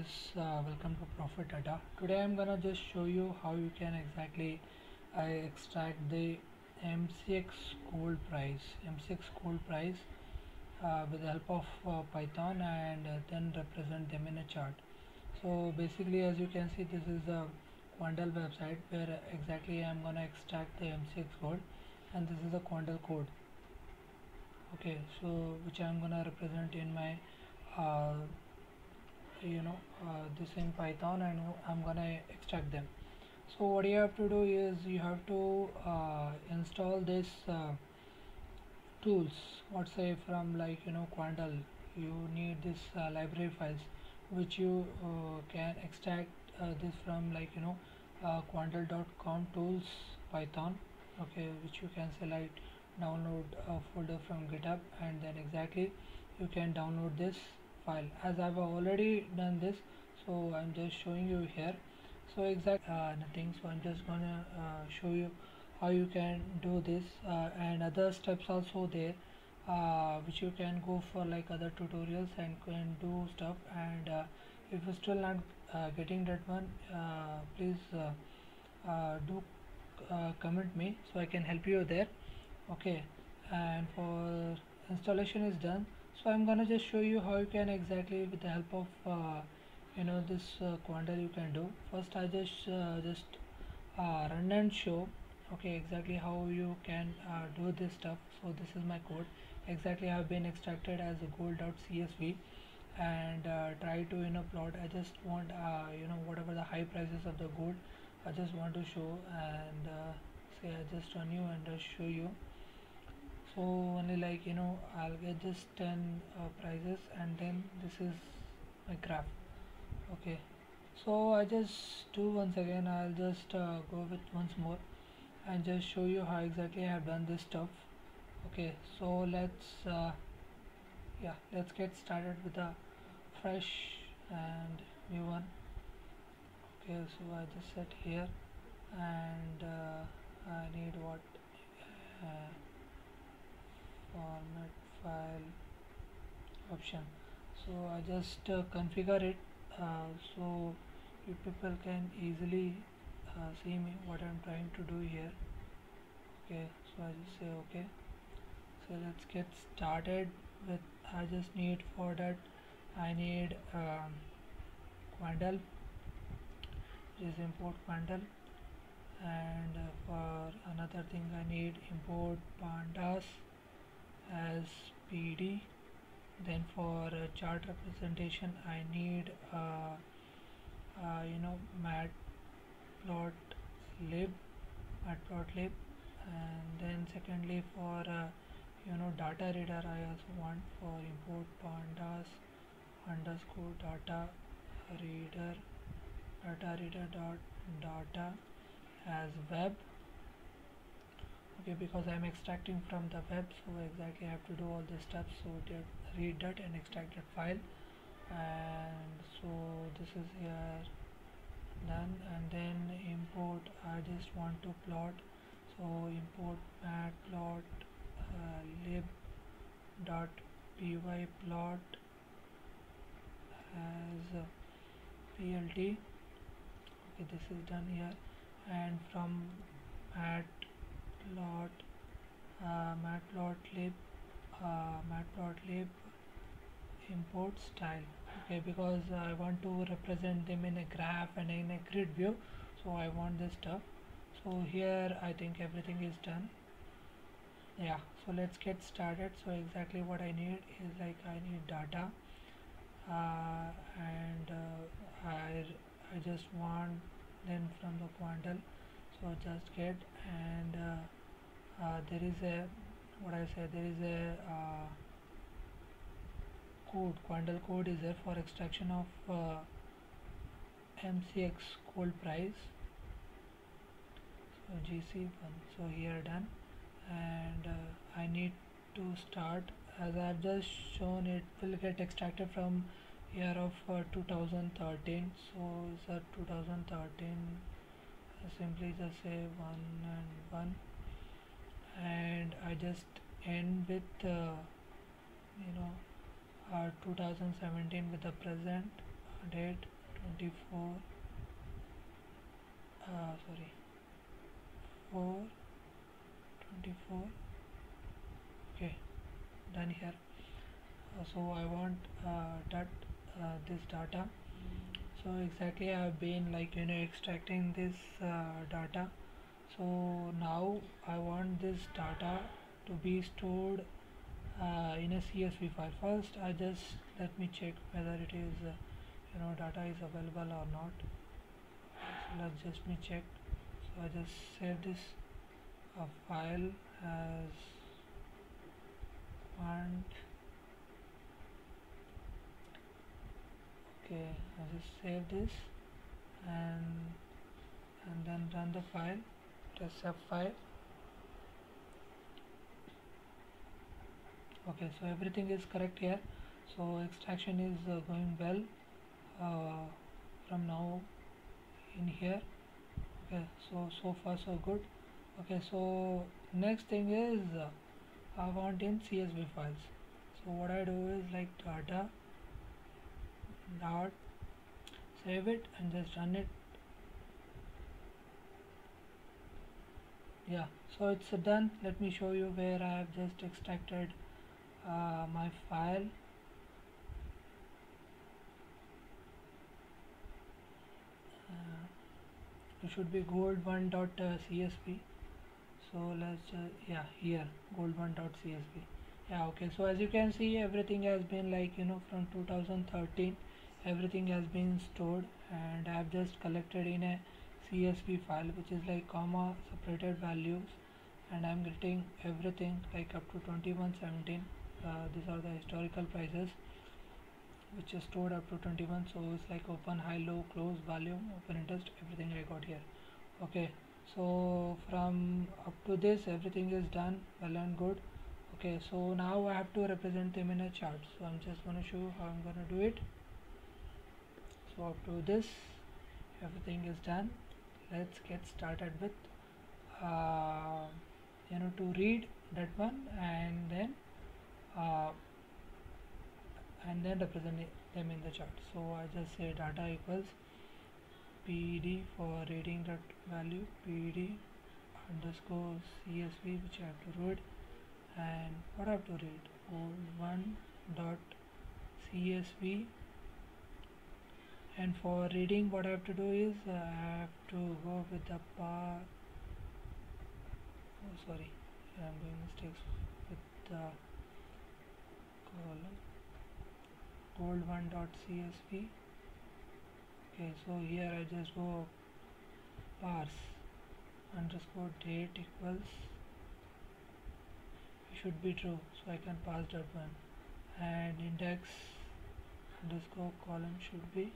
uh, welcome to Profit Adda. Today I'm gonna just show you how you can exactly uh, extract the MCX gold price, MCX gold price uh, with the help of uh, Python and uh, then represent them in a chart. So basically, as you can see, this is a Quandl website where exactly I'm gonna extract the MCX gold, and this is the Quandl code. Okay, so which I'm gonna represent in my uh, you know uh, this in python and i'm gonna extract them. So what you have to do is you have to uh, install this uh, tools. Let's say from like you know quandl you need this uh, library files which you uh, can extract uh, this from like you know uh, quandl.com tools python okay which you can select download a folder from github and then exactly you can download this file. As I've already done this so I'm just showing you here. So exact uh, nothing so I'm just gonna uh, show you how you can do this uh, and other steps also there uh, which you can go for like other tutorials and can do stuff. And uh, if you're still not uh, getting that one please do comment me so I can help you there. Okay. And for installation is done so I'm gonna just show you how you can exactly with the help of uh, you know this uh, you can do. First I just uh, just uh, run and show okay exactly how you can uh, do this stuff. So this is my code. Exactly I have been extracted as a gold.csv and uh, try to you know plot. I just want you know whatever the high prices of the gold I just want to show and say I just run you and just show you so only like you know I'll get just 10 uh, and then this is my graph okay. So I just do once again I'll just uh, go with once more and just show you how exactly I have done this stuff. Okay. So let's uh, yeah let's get started with a fresh and new one. Okay. So I just set here and uh, I need what uh, format file option. So I just uh, configure it uh, so you people can easily uh, see me what I'm trying to do here. Okay so I just say okay. So let's get started with I just need for that I need um, Quandl is import Quandl and uh, for another thing I need import pandas as PD then for chart representation I need uh, uh, you know matplotlib matplotlib and then secondly for uh, you know data reader I also want for import pandas underscore data reader data reader dot data as web okay because I'm extracting from the web so exactly I have to do all the steps so read that and extract that file. And so this is here done. And then import I just want to plot. So import matplot uh, lib dot py plot as plt okay this is done here. And from mat plot uh, matplotlib uh, matplotlib import style okay? Because I want to represent them in a graph and in a grid view so I want this stuff. So here I think everything is done. Yeah so let's get started. So exactly what I need is like I need data uh, and uh, I, I just want then from the Quandl so just get and uh, uh, there is a what I say there is a uh, code. Quandl code is there for extraction of uh, MCX gold price. So GC1 so here done. And uh, I need to start as I have just shown it will get extracted from year of uh, 2013 so it's a 2013 simply just say 1 and 1 and I just end with uh, you know uh, 2017 with the present date 24 uh, sorry 4 24 okay done here. Uh, so I want uh, that uh, this data. So exactly I have been like you know extracting this uh, data so now I want this data to be stored uh, in a CSV file. First I just let me check whether it is uh, you know data is available or not. So let's just me check. So I just save this uh, file as and okay I just save this and and then run the file press F5 okay so everything is correct here. So extraction is uh, going well uh, from now in here. Okay so so far so good. Okay so next thing is uh, I want in CSV files. So what I do is like data dot save it and just run it yeah so it's done. Let me show you where I have just extracted uh, my file. Uh, it should be gold1.csv so let's uh, yeah here gold1.csv yeah okay so as you can see everything has been like you know from 2013 everything has been stored and I have just collected in a CSV file which is like comma separated values and I'm getting everything like up to 2117 uh, these are the historical prices which is stored up to 21 so it's like open high low close volume open interest everything I got here. Okay. So from up to this everything is done well and good. Okay. So now I have to represent them in a chart. So I'm just going to show how I'm going to do it. So up to this everything is done let's get started with uh, you know to read that one and then uh, and then represent them in the chart. So I just say data equals pd for reading that value pd underscore CSV which I have to read and what I have to read? One dot CSV and for reading what I have to do is uh, I have to go with the par oh sorry I'm doing mistakes with the column. gold one dot CSV okay so here I just go parse underscore date equals should be true so I can pass that one. And index underscore column should be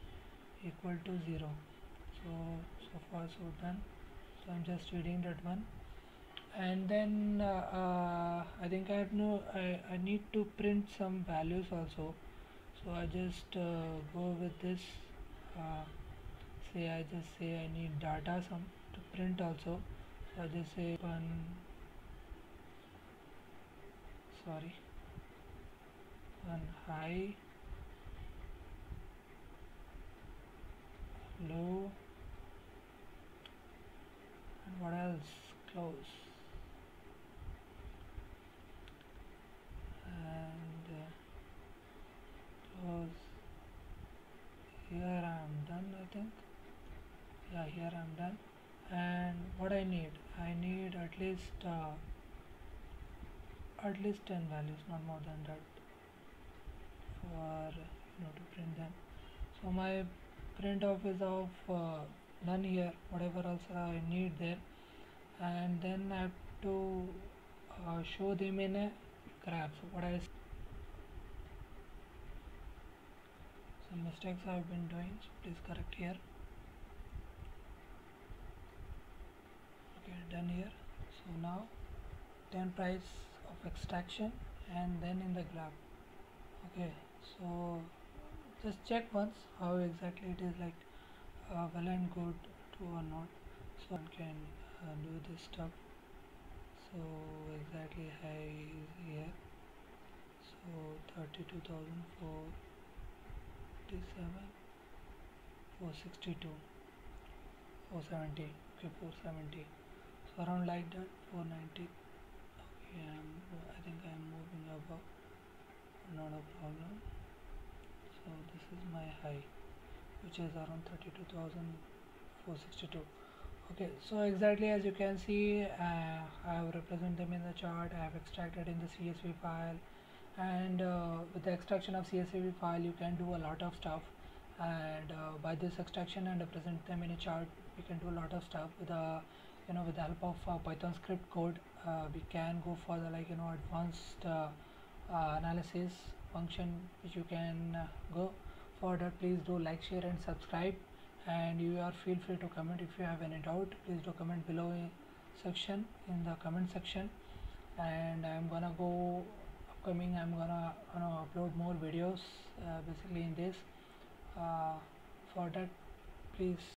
equal to 0 so so far so done. So I'm just reading that one. And then uh, uh, I think I have no I, I need to print some values also. So I just uh, go with this. Uh, say I just say I need data some to print also. So I just say one sorry one high low and what else? Close. And uh, close. Here I am done I think. Yeah here I am done. And what I need? I need at least uh, at least 10 values not more than that for you know to print them. So my print off is of uh, none here whatever else I need there. And then I have to uh, show them in a graph so what I some mistakes I have been doing. So please correct here. Okay done here. So now 10 price of extraction and then in the graph okay so just check once how exactly it is like uh, well and good to or not. So one can uh, do this stuff. So exactly high is here. So 32,457 462 470 okay 470 so around like that 490 okay I'm, I think I'm moving above not a problem so this is my high which is around 32,462 okay so exactly as you can see uh, I have represented them in the chart I have extracted in the CSV file and uh, with the extraction of CSV file you can do a lot of stuff. And uh, by this extraction and represent them in a chart we can do a lot of stuff with the you know with the help of uh, Python script code uh, we can go for the like you know advanced uh, uh, analysis function which you can uh, go for that please do like share and subscribe. And you are feel free to comment if you have any doubt please do comment below in section in the comment section. And I'm gonna go upcoming I'm gonna you know, upload more videos uh, basically in this. Uh, for that please